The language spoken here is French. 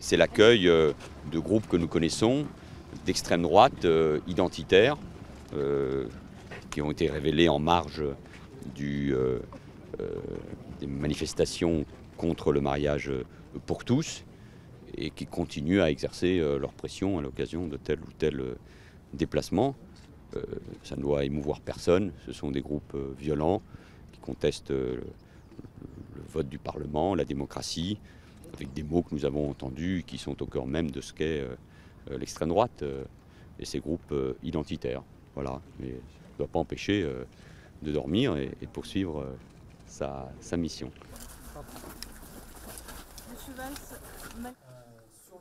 C'est l'accueil de groupes que nous connaissons, d'extrême droite, identitaires, qui ont été révélés en marge des manifestations contre le mariage pour tous et qui continuent à exercer leur pression à l'occasion de tel ou tel déplacement. ça ne doit émouvoir personne, ce sont des groupes violents qui contestent le vote du Parlement, la démocratie, avec des mots que nous avons entendus qui sont au cœur même de ce qu'est euh, l'extrême droite euh, et ces groupes euh, identitaires. Voilà. Mais ça ne doit pas empêcher de dormir et, de poursuivre sa, mission. Monsieur Valls, sur